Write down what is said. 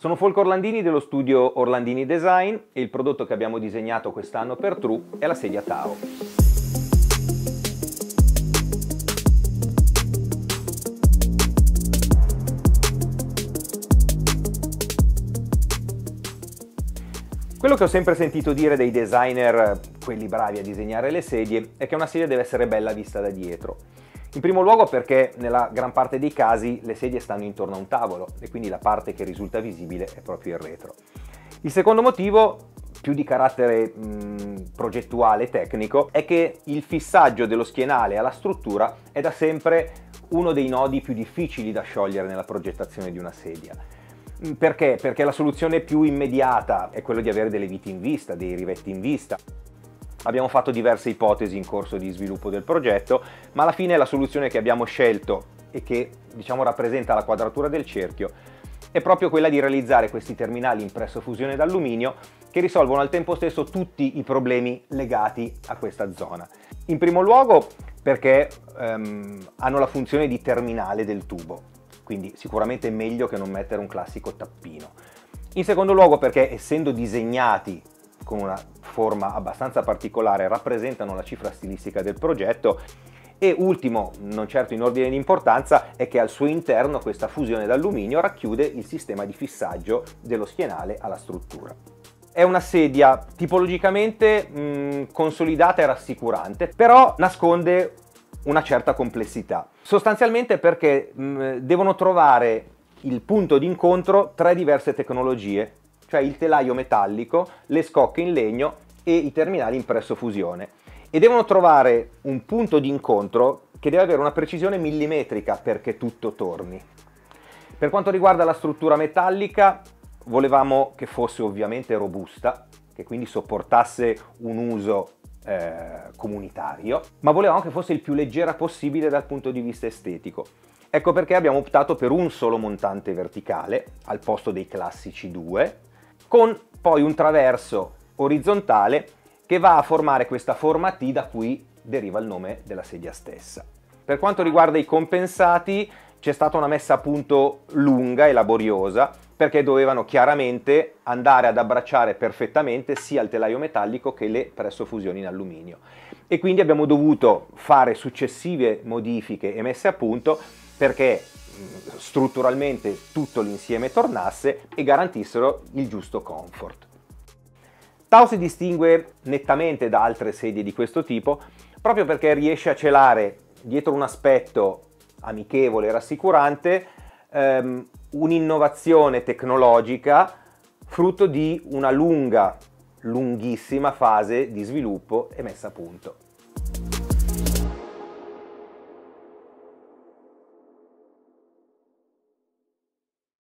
Sono Folco Orlandini dello studio Orlandini Design e il prodotto che abbiamo disegnato quest'anno per True è la sedia Tao. Quello che ho sempre sentito dire dei designer, quelli bravi a disegnare le sedie, è che una sedia deve essere bella vista da dietro. In primo luogo perché nella gran parte dei casi le sedie stanno intorno a un tavolo e quindi la parte che risulta visibile è proprio il retro. Il secondo motivo, più di carattere mh, progettuale e tecnico, è che il fissaggio dello schienale alla struttura è da sempre uno dei nodi più difficili da sciogliere nella progettazione di una sedia. Perché? Perché la soluzione più immediata è quella di avere delle viti in vista, dei rivetti in vista. Abbiamo fatto diverse ipotesi in corso di sviluppo del progetto, ma alla fine la soluzione che abbiamo scelto e che diciamo rappresenta la quadratura del cerchio è proprio quella di realizzare questi terminali impresso fusione d'alluminio che risolvono al tempo stesso tutti i problemi legati a questa zona. In primo luogo perché um, hanno la funzione di terminale del tubo, quindi sicuramente è meglio che non mettere un classico tappino. In secondo luogo perché essendo disegnati con una forma abbastanza particolare rappresentano la cifra stilistica del progetto e ultimo, non certo in ordine di importanza, è che al suo interno questa fusione d'alluminio racchiude il sistema di fissaggio dello schienale alla struttura. È una sedia tipologicamente mh, consolidata e rassicurante, però nasconde una certa complessità. Sostanzialmente perché mh, devono trovare il punto di incontro tre diverse tecnologie cioè il telaio metallico, le scocche in legno e i terminali in presso fusione. E devono trovare un punto di incontro che deve avere una precisione millimetrica perché tutto torni. Per quanto riguarda la struttura metallica, volevamo che fosse ovviamente robusta, che quindi sopportasse un uso eh, comunitario, ma volevamo che fosse il più leggera possibile dal punto di vista estetico. Ecco perché abbiamo optato per un solo montante verticale al posto dei classici due, con poi un traverso orizzontale che va a formare questa forma T da cui deriva il nome della sedia stessa. Per quanto riguarda i compensati c'è stata una messa a punto lunga e laboriosa perché dovevano chiaramente andare ad abbracciare perfettamente sia il telaio metallico che le pressofusioni in alluminio e quindi abbiamo dovuto fare successive modifiche e messe a punto perché strutturalmente tutto l'insieme tornasse e garantissero il giusto comfort. Tao si distingue nettamente da altre sedie di questo tipo proprio perché riesce a celare dietro un aspetto amichevole e rassicurante ehm, un'innovazione tecnologica frutto di una lunga, lunghissima fase di sviluppo e messa a punto.